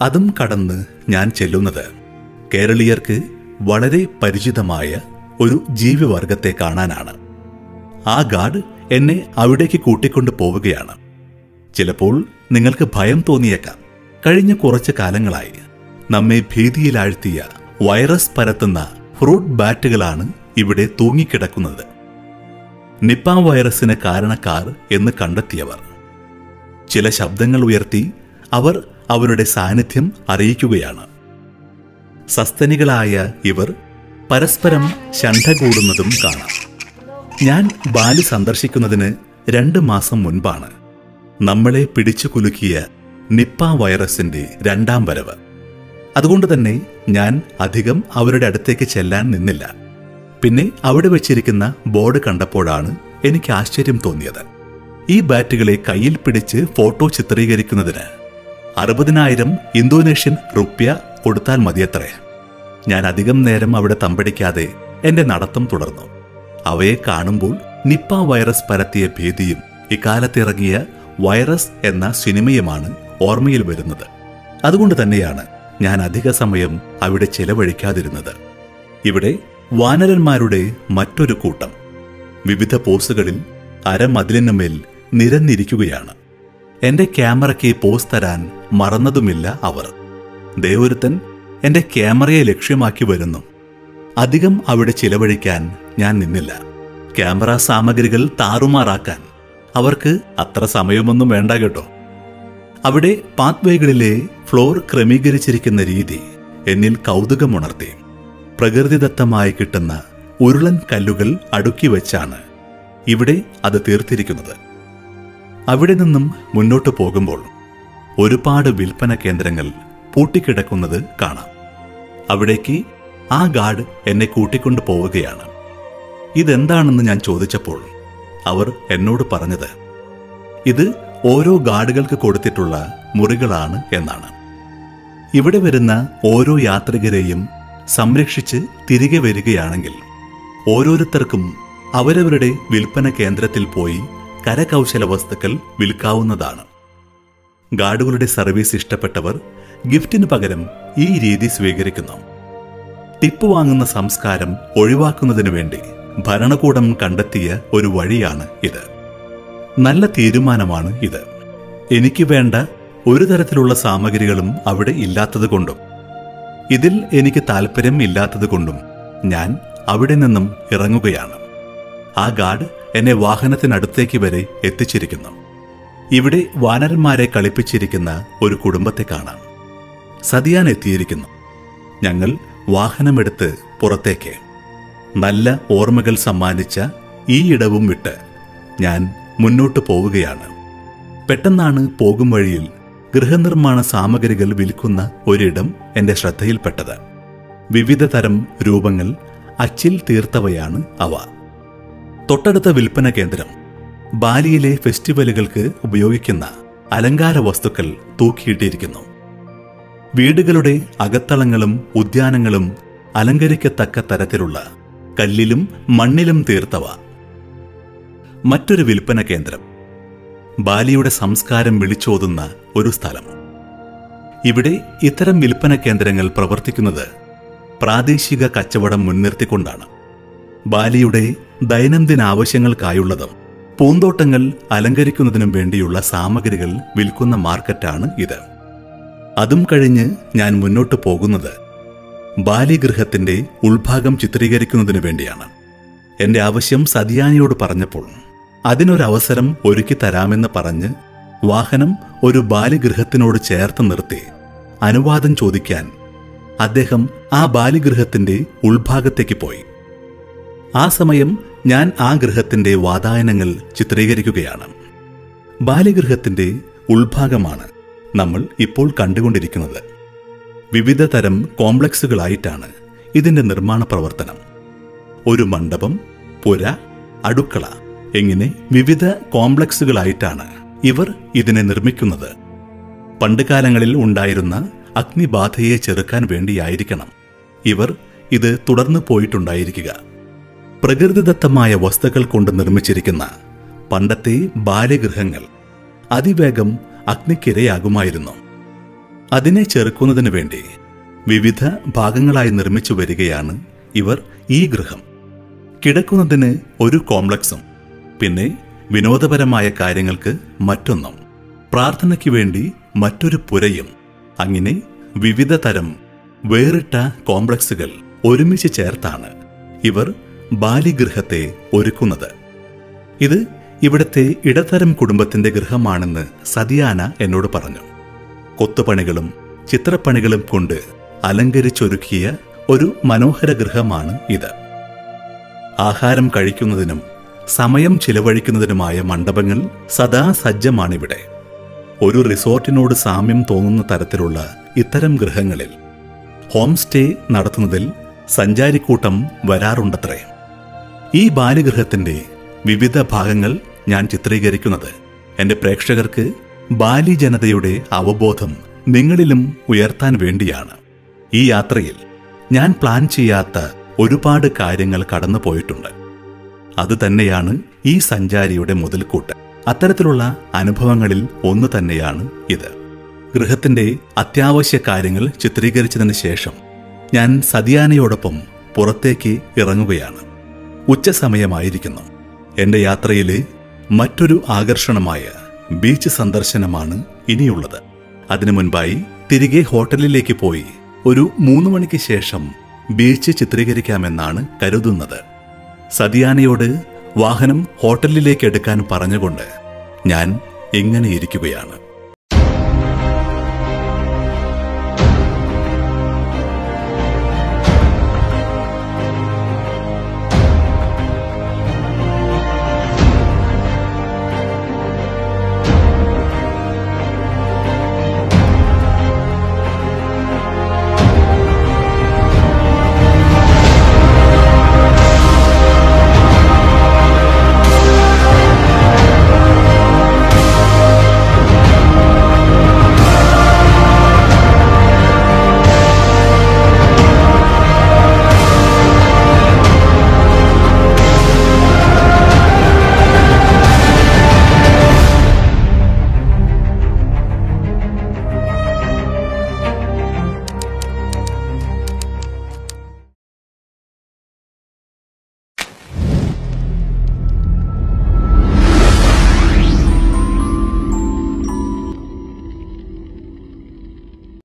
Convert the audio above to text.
അതും കടന്ന് ഞാൻ ചെല്ലുന്നത് കേരളീയർക്ക് വളരെ പരിചിതമായ ഒരു ജീവിവർഗത്തെ കാണാനാണ്. ആ ഗാർഡ് എന്നെ അവിടേക്ക് കൂട്ടിക്കൊണ്ടു പോവുകയാണ്. ചിലപ്പോൾ നിങ്ങൾക്ക് ഭയം തോന്നിയേക്കാം. കഴിഞ്ഞ കുറച്ച് കാലങ്ങളായി നമ്മെ ഭീതിയിലാഴ്ത്തിയ വൈറസ് പരത്തുന്ന ഫ്രൂട്ട് ബാറ്റുകളാണ് ഇവിടെ തൂങ്ങിക്കിടക്കുന്നത്. നിപ്പ വൈറസിന് കാരണക്കാർ എന്ന് കണ്ടെത്തിയവർ. ചില ശബ്ദങ്ങൾ ഉയർത്തി അവർ അവരുടെ സാന്നിധ്യം അറിയിക്കുകയാണ്. സസ്തനികളായ ഇവർ പരസ്പരം ശണ്ഠ കൂടുന്നതും കാണാം. ഞാൻ ബാലി സന്ദർശിക്കുന്നതിന് രണ്ട് മാസം മുൻപാണ് നമ്മളെ പിടിച്ചു കുലുക്കിയ നിപ്പ വൈറസിന്റെ രണ്ടാം വരവ്. അതുകൊണ്ട് തന്നെ ഞാൻ അധികം അവരുടെ അടുത്തേക്ക് ചെല്ലാൻ നിന്നില്ല. പിന്നെ അവിടെ വെച്ചിരിക്കുന്ന ബോർഡ് കണ്ടപ്പോഴാണ് എനിക്ക് ആശ്ചര്യം തോന്നിയത്. ഈ ബാറ്റുകളെ കയ്യിൽ പിടിച്ച് ഫോട്ടോ ചിത്രീകരിക്കുന്നതിന് അറുപതിനായിരം ഇന്തോനേഷ്യൻ റുപ്യ കൊടുത്താൽ മതിയത്രേ. ഞാൻ അധികം നേരം അവിടെ തമ്പടിക്കാതെ എന്റെ നടത്തം തുടർന്നു. അവയെ കാണുമ്പോൾ നിപ്പ വൈറസ് പരത്തിയ ഭീതിയും ഇക്കാലത്തിറങ്ങിയ വൈറസ് എന്ന സിനിമയുമാണ് ഓർമ്മയിൽ വരുന്നത്. അതുകൊണ്ട് തന്നെയാണ് ഞാൻ അധിക സമയം അവിടെ ചെലവഴിക്കാതിരുന്നത്. ഇവിടെ വാനരന്മാരുടെ മറ്റൊരു കൂട്ടം. വിവിധ പോസുകളിൽ അരമതിലിനുമേൽ നിരന്നിരിക്കുകയാണ്. എന്റെ ക്യാമറയ്ക്ക് പോസ് തരാൻ മറന്നതുമില്ല അവർ. ദേവരുത്തൻ എന്റെ ക്യാമറയെ ലക്ഷ്യമാക്കി വരുന്നു. അധികം അവിടെ ചിലവഴിക്കാൻ ഞാൻ നിന്നില്ല. ക്യാമറ സാമഗ്രികൾ താറുമാറാക്കാൻ. അവർക്ക് അത്ര സമയമൊന്നും വേണ്ട കേട്ടോ. അവിടെ പാത്വേകളിലെ ഫ്ലോർ ക്രമീകരിച്ചിരിക്കുന്ന രീതി എന്നിൽ കൗതുകമുണർത്തി. പ്രകൃതിദത്തമായി കിട്ടുന്ന ഉരുളൻ കല്ലുകൾ അടുക്കി വെച്ചാണ് ഇവിടെ അത് തീർത്തിരിക്കുന്നത്. അവിടെ നിന്നും മുന്നോട്ട് പോകുമ്പോൾ ഒരുപാട് വിൽപ്പന കേന്ദ്രങ്ങൾ പൂട്ടിക്കിടക്കുന്നത് കാണാം. അവിടേക്ക് ആ ഗാർഡ് എന്നെ കൂട്ടിക്കൊണ്ടു പോവുകയാണ്. ഇതെന്താണെന്ന് ഞാൻ ചോദിച്ചപ്പോൾ അവർ എന്നോട് പറഞ്ഞത് ഇത് ഓരോ ഗാർഡുകൾക്ക് കൊടുത്തിട്ടുള്ള മുറികളാണ് എന്നാണ്. ഇവിടെ വരുന്ന ഓരോ യാത്രികരെയും സംരക്ഷിച്ച് തിരികെ വരികയാണെങ്കിൽ ഓരോരുത്തർക്കും അവരവരുടെ വിൽപ്പന കേന്ദ്രത്തിൽ പോയി കരകൗശല വസ്തുക്കൾ വിൽക്കാവുന്നതാണ്. ഗാർഡുകളുടെ സർവീസ് ഇഷ്ടപ്പെട്ടവർ ഗിഫ്റ്റിന് പകരം ഈ രീതി സ്വീകരിക്കുന്നു. ടിപ്പ് വാങ്ങുന്ന സംസ്കാരം ഒഴിവാക്കുന്നതിനു വേണ്ടി ഭരണകൂടം കണ്ടെത്തിയ ഒരു വഴിയാണ് ഇത്. നല്ല തീരുമാനമാണ് ഇത്. എനിക്ക് വേണ്ട ഒരു തരത്തിലുള്ള സാമഗ്രികളും അവിടെ ഇല്ലാത്തതുകൊണ്ടും ഇതിൽ എനിക്ക് താല്പര്യം ഇല്ലാത്തതുകൊണ്ടും ഞാൻ അവിടെ നിന്നും ഇറങ്ങുകയാണ്. ആ ഗാർഡ് എന്നെ വാഹനത്തിനടുത്തേക്ക് വരെ എത്തിച്ചിരിക്കുന്നു. ഇവിടെ വാനരന്മാരെ കളിപ്പിച്ചിരിക്കുന്ന ഒരു കുടുംബത്തെ കാണാം. സതിയാൻ എത്തിയിരിക്കുന്നു. ഞങ്ങൾ വാഹനമെടുത്ത് പുറത്തേക്ക്. നല്ല ഓർമ്മകൾ സമ്മാനിച്ച ഈ ഇടവും വിട്ട് ഞാൻ മുന്നോട്ട് പോവുകയാണ്. പെട്ടെന്നാണ് പോകും വഴിയിൽ ഗൃഹനിർമ്മാണ സാമഗ്രികൾ വിൽക്കുന്ന ഒരിടം എന്റെ ശ്രദ്ധയിൽപ്പെട്ടത്. വിവിധ തരം രൂപങ്ങൾ അച്ചിൽ തീർത്തവയാണ് അവ. തൊട്ടടുത്ത വിൽപ്പന കേന്ദ്രം. ബാലിയിലെ ഫെസ്റ്റിവലുകൾക്ക് ഉപയോഗിക്കുന്ന അലങ്കാര വസ്തുക്കൾ തൂക്കിയിട്ടിരിക്കുന്നു. വീടുകളുടെ അകത്തളങ്ങളും ഉദ്യാനങ്ങളും അലങ്കരിക്കത്തക്ക തരത്തിലുള്ള കല്ലിലും മണ്ണിലും തീർത്തവ. മറ്റൊരു വിൽപ്പന കേന്ദ്രം. ബാലിയുടെ സംസ്കാരം വിളിച്ചോതുന്ന ഒരു സ്ഥലം. ഇവിടെ ഇത്തരം വിൽപ്പന കേന്ദ്രങ്ങൾ പ്രവർത്തിക്കുന്നത് പ്രാദേശിക കച്ചവടം മുൻനിർത്തിക്കൊണ്ടാണ്. ബാലിയുടെ ദൈനംദിന ആവശ്യങ്ങൾക്കായുള്ളതും പൂന്തോട്ടങ്ങൾ അലങ്കരിക്കുന്നതിനും വേണ്ടിയുള്ള സാമഗ്രികൾ വിൽക്കുന്ന മാർക്കറ്റാണ് ഇത്. അതും കഴിഞ്ഞ് ഞാൻ മുന്നോട്ട് പോകുന്നത് ബാലിഗൃഹത്തിന്റെ ഉൾഭാഗം ചിത്രീകരിക്കുന്നതിനു വേണ്ടിയാണ്. എന്റെ ആവശ്യം സതിയാനിയോട് പറഞ്ഞപ്പോൾ അതിനൊരവസരം ഒരുക്കി തരാമെന്ന് പറഞ്ഞ് വാഹനം ഒരു ബാലിഗൃഹത്തിനോട് ചേർത്ത് നിർത്തി അനുവാദം ചോദിക്കാൻ അദ്ദേഹം ആ ബാലിഗൃഹത്തിന്റെ ഉൾഭാഗത്തേക്ക് പോയി. ആ സമയം ഞാൻ ആ ഗൃഹത്തിന്റെ വാതായനങ്ങൾ ചിത്രീകരിക്കുകയാണ്. ബാലിഗൃഹത്തിന്റെ ഉൾഭാഗമാണ് നമ്മൾ ഇപ്പോൾ കണ്ടുകൊണ്ടിരിക്കുന്നത്. വിവിധ തരം കോംപ്ലക്സുകളായിട്ടാണ് ഇതിന്റെ നിർമ്മാണ പ്രവർത്തനം. ഒരു മണ്ഡപം പുര അടുക്കള എങ്ങനെ വിവിധ കോംപ്ലക്സുകളായിട്ടാണ് ഇവർ ഇതിനെ നിർമ്മിക്കുന്നത്. പണ്ടുകാലങ്ങളിൽ ഉണ്ടായിരുന്ന അഗ്നിബാധയെ ചെറുക്കാൻ വേണ്ടിയായിരിക്കണം ഇവർ ഇത് തുടർന്നു പോയിട്ടുണ്ടായിരിക്കുക. പ്രകൃതിദത്തമായ വസ്തുക്കൾ കൊണ്ട് നിർമ്മിച്ചിരിക്കുന്ന പണ്ടത്തെ ബാലഗൃഹങ്ങൾ അതിവേഗം അഗ്നിക്കിരയാകുമായിരുന്നു. അതിനെ ചെറുക്കുന്നതിനു വേണ്ടി വിവിധ ഭാഗങ്ങളായി നിർമ്മിച്ചു വരികയാണ് ഇവർ ഈ ഗൃഹം. കിടക്കുന്നതിന് ഒരു കോംപ്ലക്സും പിന്നെ വിനോദപരമായ കാര്യങ്ങൾക്ക് മറ്റൊന്നും പ്രാർത്ഥനയ്ക്ക് വേണ്ടി മറ്റൊരു പുരയും അങ്ങനെ വിവിധ തരം വേറിട്ട കോംപ്ലക്സുകൾ ഒരുമിച്ച് ചേർത്താണ് ഇവർ ബാലിഗൃഹത്തെ ഒരുക്കുന്നത്. ഇത് ഇവിടത്തെ ഇടത്തരം കുടുംബത്തിന്റെ ഗൃഹമാണെന്ന് സതിയാന എന്നോട് പറഞ്ഞു. കൊത്തുപണികളും ചിത്രപ്പണികളും കൊണ്ട് അലങ്കരിച്ചൊരുക്കിയ ഒരു മനോഹര ഗൃഹമാണ് ഇത്. ആഹാരം കഴിക്കുന്നതിനും സമയം ചിലവഴിക്കുന്നതിനുമായ മണ്ഡപങ്ങൾ സദാ സജ്ജമാണിവിടെ. ഒരു റിസോർട്ടിനോട് സാമ്യം തോന്നുന്ന തരത്തിലുള്ള ഇത്തരം ഗൃഹങ്ങളിൽ ഹോം സ്റ്റേ നടത്തുന്നതിൽ സഞ്ചാരിക്കൂട്ടം വരാറുണ്ടത്രേ. ഈ ബാലഗൃഹത്തിന്റെ വിവിധ ഭാഗങ്ങൾ ഞാൻ ചിത്രീകരിക്കുന്നത്. എന്റെ പ്രേക്ഷകർക്ക് ബാലി ജനതയുടെ അവബോധം നിങ്ങളിലും ഉയർത്താൻ വേണ്ടിയാണ്. ഈ യാത്രയിൽ ഞാൻ പ്ലാൻ ചെയ്യാത്ത ഒരുപാട് കാര്യങ്ങൾ കടന്നു പോയിട്ടുണ്ട് അത് തന്നെയാണ് ഈ സഞ്ചാരിയുടെ മുതൽക്കൂട്ട്. അത്തരത്തിലുള്ള അനുഭവങ്ങളിൽ ഒന്ന് തന്നെയാണ് ഇത്. ഗൃഹത്തിന്റെ അത്യാവശ്യ കാര്യങ്ങൾ ചിത്രീകരിച്ചതിന് ശേഷം ഞാൻ സതിയാനയോടൊപ്പം പുറത്തേക്ക് ഇറങ്ങുകയാണ്. ഉച്ചസമയമായിരിക്കുന്നു. എന്റെ യാത്രയിലെ മറ്റൊരു ആകർഷണമായ ബീച്ച് സന്ദർശനമാണ് ഇനിയുള്ളത്. അതിനു മുൻപായി തിരികെ ഹോട്ടലിലേക്ക് പോയി ഒരു മൂന്ന് മണിക്ക് ശേഷം ബീച്ച് ചിത്രീകരിക്കാമെന്നാണ് കരുതുന്നത്. സതിയാനയോട് വാഹനം ഹോട്ടലിലേക്ക് എടുക്കാൻ പറഞ്ഞുകൊണ്ട് ഞാൻ ഇങ്ങനെ ഇരിക്കുകയാണ്.